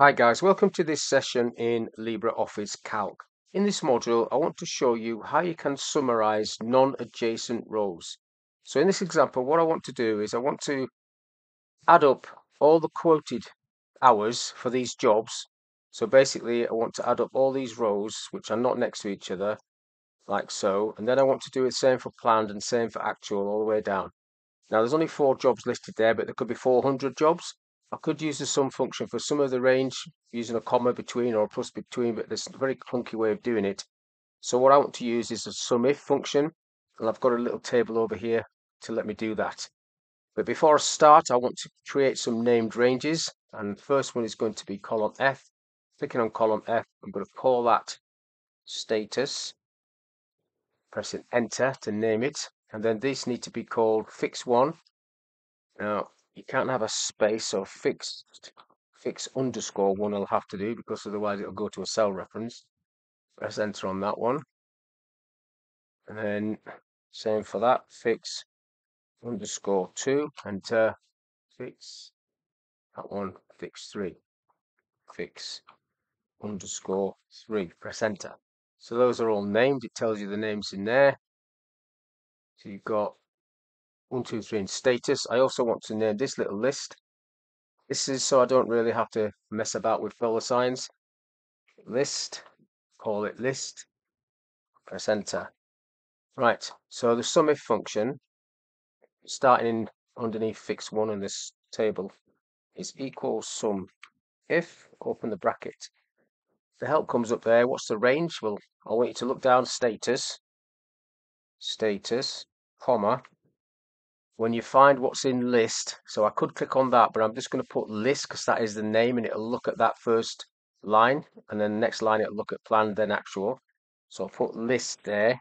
Hi guys, welcome to this session in LibreOffice Calc. In this module, I want to show you how you can summarize non-adjacent rows. So in this example, what I want to do is I want to add up all the quoted hours for these jobs. So basically, I want to add up all these rows, which are not next to each other, like so. And then I want to do the same for planned and same for actual all the way down. Now, there's only four jobs listed there, but there could be 400 jobs. I could use the sum function for some of the range using a comma between or a plus between, but there's a very clunky way of doing it. So what I want to use is a sum if function, and I've got a little table over here to let me do that. But before I start, I want to create some named ranges, and the first one is going to be column F. Clicking on column F, I'm going to call that status, pressing enter to name it, and then these need to be called fix1. Now, you can't have a space or fixed fix underscore one I'll have to do because otherwise it'll go to a cell reference. Press enter on that one. And then same for that, fix underscore two, enter, fix that one, fix three, fix underscore three, press enter. So those are all named, it tells you the names in there. So you've got one, two, three in status. I also want to name this little list. This is so I don't really have to mess about with dollar signs. List, call it list, press enter. Right, so the sum if function, starting in underneath fix one in this table, is equals sum if, open the bracket. The help comes up there. What's the range? Well, I want you to look down status, status, comma, when you find what's in list, so I could click on that, but I'm just going to put list because that is the name and it'll look at that first line and then the next line it'll look at planned then actual. So I'll put list there.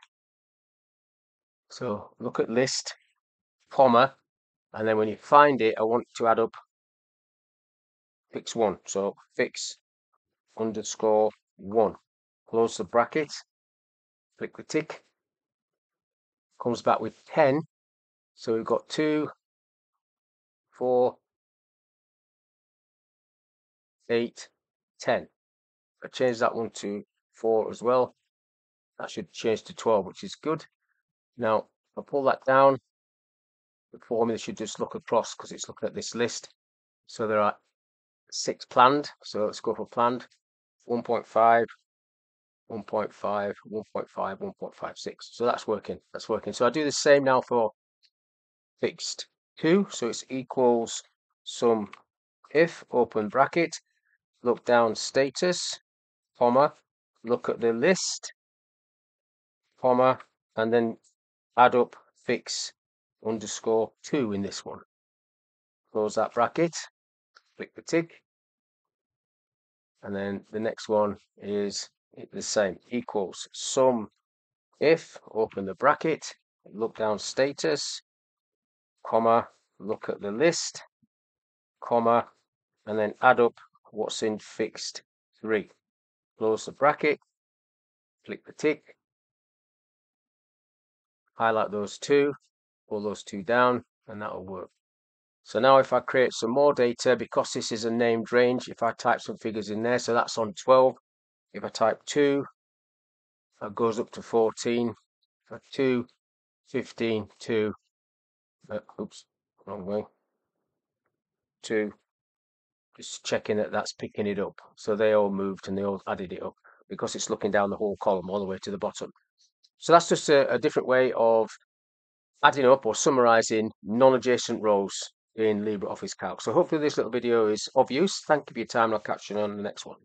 So look at list, comma, and then when you find it, I want to add up fix one. So fix underscore one. Close the bracket, click the tick, comes back with 10 so we've got two, four, eight, ten. I change that one to four as well. That should change to 12, which is good. Now, if I pull that down, the formula should just look across because it's looking at this list. So there are six planned. So let's go for planned 1.5, 1.5, 1.5, 1.56. So that's working. That's working. So I do the same now for fixed 2 so it's equals sum if open bracket look down status comma look at the list comma and then add up fix underscore 2 in this one. Close that bracket click the tick and then the next one is the same equals sum if open the bracket look down status comma, look at the list, comma, and then add up what's in fixed 3. Close the bracket, click the tick, highlight those two, pull those two down, and that'll work. So now if I create some more data, because this is a named range, if I type some figures in there, so that's on 12. If I type 2, that goes up to 14. For 2, 15, 2, uh, oops, wrong way. Two, just checking that that's picking it up. So they all moved and they all added it up because it's looking down the whole column all the way to the bottom. So that's just a, a different way of adding up or summarizing non-adjacent rows in LibreOffice Calc. So hopefully this little video is of use. Thank you for your time and I'll catch you on the next one.